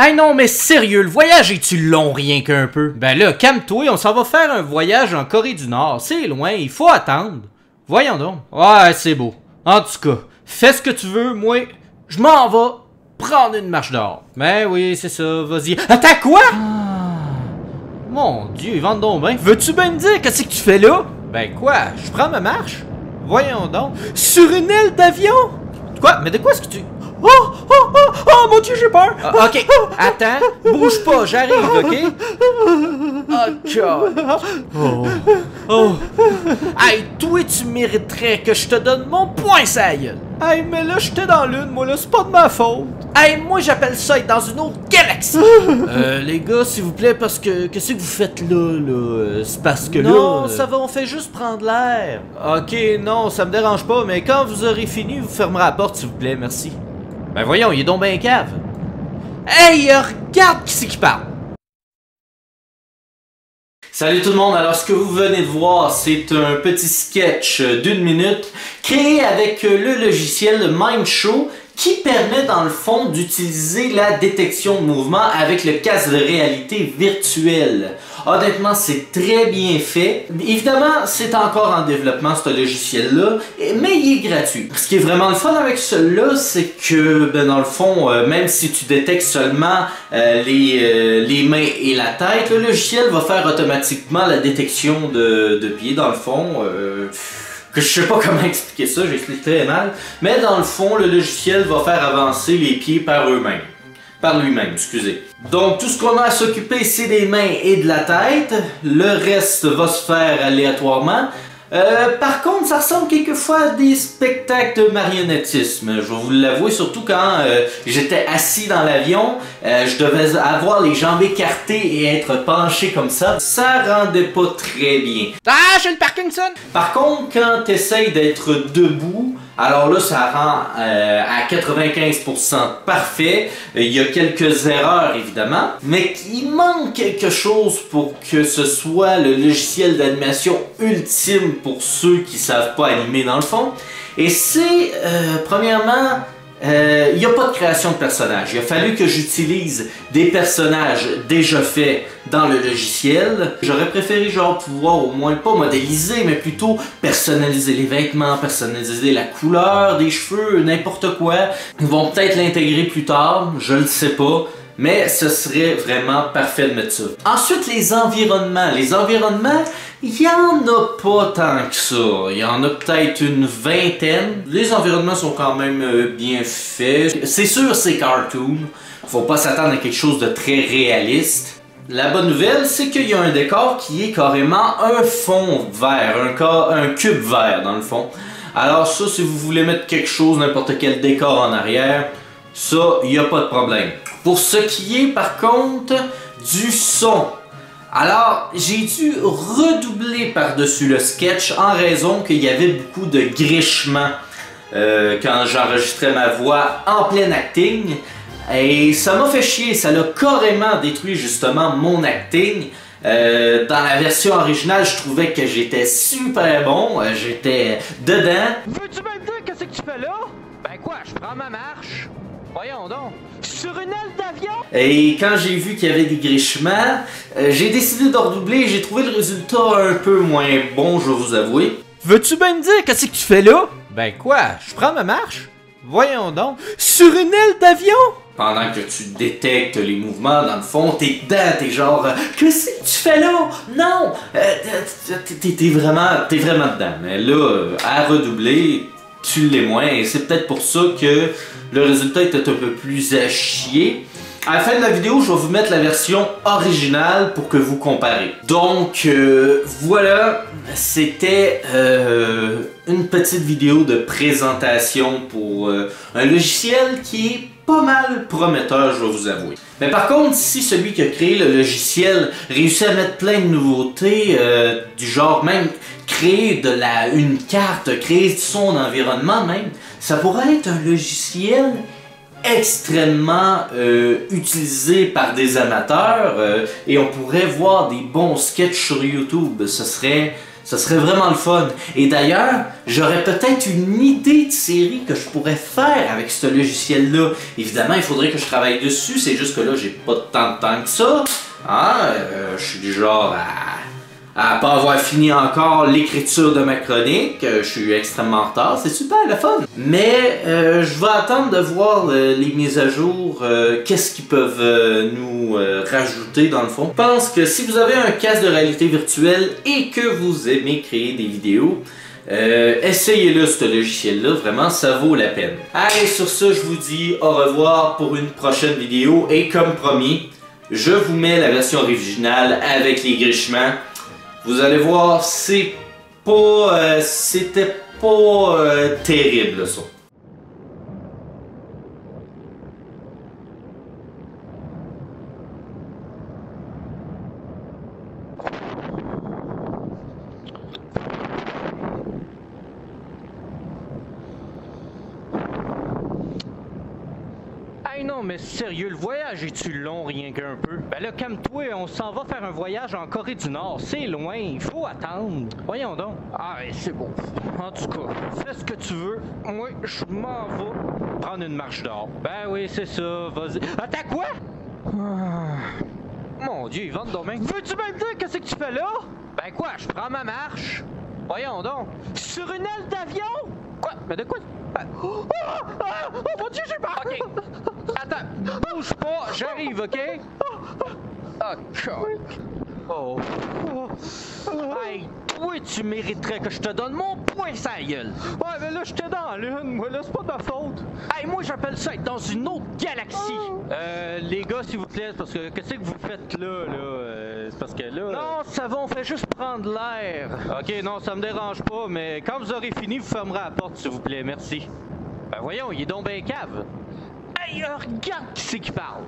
Hey non, mais sérieux, le voyage est-tu long rien qu'un peu? Ben là, calme-toi, on s'en va faire un voyage en Corée du Nord. C'est loin, il faut attendre. Voyons donc. Ouais, c'est beau. En tout cas, fais ce que tu veux, moi, je m'en vais prendre une marche dehors. Ben oui, c'est ça, vas-y. Attends, quoi? Mon Dieu, ils vendent donc bien. Veux-tu bien me dire qu'est-ce que tu fais là? Ben quoi, je prends ma marche? Voyons donc. Sur une aile d'avion? Quoi? Mais de quoi est-ce que tu... Oh, oh, oh, oh, mon Dieu, j'ai peur! Ah, ok, attends, bouge pas, j'arrive, ok? Oh, God. Oh. Oh. Hey, toi, tu mériterais que je te donne mon point, ça gueule. Hey, mais là, j'étais dans l'une, moi, là, c'est pas de ma faute. Hey, moi, j'appelle ça être dans une autre galaxie. euh, les gars, s'il vous plaît, parce que, qu'est-ce que vous faites là, là? Euh, C'est parce que là... Non, ça va, on fait juste prendre l'air. Ok, non, ça me dérange pas, mais quand vous aurez fini, vous fermerez la porte, s'il vous plaît, merci. Ben voyons, il est donc bien cave. Hey, euh, regarde qui c'est qui parle. Salut tout le monde, alors ce que vous venez de voir, c'est un petit sketch d'une minute créé avec le logiciel MindShow qui permet dans le fond d'utiliser la détection de mouvement avec le casque de réalité virtuelle. Honnêtement, c'est très bien fait. Évidemment, c'est encore en développement ce logiciel-là, mais il est gratuit. Ce qui est vraiment le fun avec celui-là, c'est que ben, dans le fond, euh, même si tu détectes seulement euh, les, euh, les mains et la tête, le logiciel va faire automatiquement la détection de, pieds dans le fond que je sais pas comment expliquer ça, j'explique très mal, mais dans le fond, le logiciel va faire avancer les pieds par eux-mêmes. Par lui-même, excusez. Donc tout ce qu'on a à s'occuper, c'est des mains et de la tête. Le reste va se faire aléatoirement. Euh, par contre, ça ressemble quelquefois à des spectacles de marionnettisme. Je vais vous l'avouer, surtout quand euh, j'étais assis dans l'avion, euh, je devais avoir les jambes écartées et être penché comme ça. Ça rendait pas très bien. Ah, j'ai le Parkinson! Par contre, quand tu essayes d'être debout, alors là, ça rend à 95% parfait. Il y a quelques erreurs, évidemment, mais il manque quelque chose pour que ce soit le logiciel d'animation ultime pour ceux qui savent pas animer dans le fond. Et c'est, euh, premièrement, euh, il n'y a pas de création de personnages. Il a fallu que j'utilise des personnages déjà faits dans le logiciel. J'aurais préféré genre pouvoir au moins pas modéliser, mais plutôt personnaliser les vêtements, personnaliser la couleur des cheveux, n'importe quoi. Ils vont peut-être l'intégrer plus tard, je ne sais pas. Mais ce serait vraiment parfait de mettre ça. Ensuite, les environnements. Les environnements, il n'y en a pas tant que ça. Il y en a peut-être une vingtaine. Les environnements sont quand même euh, bien faits. C'est sûr, c'est cartoon. Faut pas s'attendre à quelque chose de très réaliste. La bonne nouvelle, c'est qu'il y a un décor qui est carrément un fond vert, un, un cube vert dans le fond. Alors ça, si vous voulez mettre quelque chose, n'importe quel décor en arrière, ça, il n'y a pas de problème. Pour ce qui est par contre du son, alors, j'ai dû redoubler par-dessus le sketch en raison qu'il y avait beaucoup de grichements euh, quand j'enregistrais ma voix en plein acting? Et ça m'a fait chier, ça l'a carrément détruit justement mon acting. Euh, dans la version originale, je trouvais que j'étais super bon, euh, j'étais dedans. Veux-tu me dire qu'est-ce que tu fais là? Ben quoi, je prends ma marche. Voyons donc. Sur une aile d'avion? Et quand j'ai vu qu'il y avait des grichements, euh, j'ai décidé de redoubler et j'ai trouvé le résultat un peu moins bon, je vais vous avouer. Veux-tu bien me dire qu'est-ce que tu fais là? Ben quoi, je prends ma marche? Voyons donc. Sur une aile d'avion? Pendant que tu détectes les mouvements, dans le fond, t'es dedans, t'es genre euh, Qu'est-ce que tu fais là? Non! Euh, t'es vraiment, t'es vraiment dedans. Mais là, à redoubler, tu l'es moins. Et c'est peut-être pour ça que le résultat était un peu plus à chier. À la fin de la vidéo, je vais vous mettre la version originale pour que vous comparez. Donc euh, voilà, c'était euh, une petite vidéo de présentation pour euh, un logiciel qui est pas mal prometteur, je vais vous avouer. Mais par contre, si celui qui a créé le logiciel réussit à mettre plein de nouveautés, du genre même créer de la, une carte, créer son environnement même, ça pourrait être un logiciel extrêmement euh, utilisé par des amateurs euh, et on pourrait voir des bons sketchs sur YouTube. Ce serait, Ce serait vraiment le fun. Et d'ailleurs, j'aurais peut-être une idée de série que je pourrais faire avec ce logiciel-là. Évidemment, il faudrait que je travaille dessus, c'est juste que là, j'ai pas tant de temps que ça. Euh, je suis du genre pas avoir fini encore l'écriture de ma chronique. Euh, je suis extrêmement en retard, c'est super le fun. Mais euh, je vais attendre de voir euh, les mises à jour, qu'est-ce qu'ils peuvent nous rajouter dans le fond. Je pense que si vous avez un casque de réalité virtuelle et que vous aimez créer des vidéos, essayez-le ce logiciel-là, vraiment ça vaut la peine. Allez, sur ce, je vous dis au revoir pour une prochaine vidéo et comme promis, je vous mets la version originale avec les grichements. Vous allez voir, c'est pas... Euh, c'était pas euh, terrible ça. non, mais sérieux, le voyage est-tu long rien qu'un peu? Ben là, comme toi, on s'en va faire un voyage en Corée du Nord. C'est loin, il faut attendre. Voyons donc. Ah, c'est bon. En tout cas, fais ce que tu veux. Moi, je m'en vais prendre une marche d'or. Ben oui, c'est ça, vas-y. Attends, quoi? Ah. Mon Dieu, Yvonne Domaine. Veux-tu même dire qu'est-ce que tu fais là? Ben quoi, je prends ma marche. Voyons donc. Sur une aile d'avion? Quoi? Mais de quoi? Oh, oh, mon dieu, j'ai peur! Ok. Attends, bouge pas, j'arrive, ok? Oh, Oh. Hey, toi, tu mériterais que je te donne mon poing sa gueule. Ouais, mais là, j'étais dans l'une, moi, là, c'est pas ta faute. Hey, moi, j'appelle ça être dans une autre galaxie. Euh, les gars, s'il vous plaît, parce que qu'est-ce que vous faites là, là? Euh, c'est parce que là... Non, ça va, on fait juste prendre l'air. Ok, non, ça me dérange pas, mais quand vous aurez fini, vous fermerez la porte, s'il vous plaît, merci. Ben voyons, il est donc bien cave. Hey, regarde qui c'est qui parle?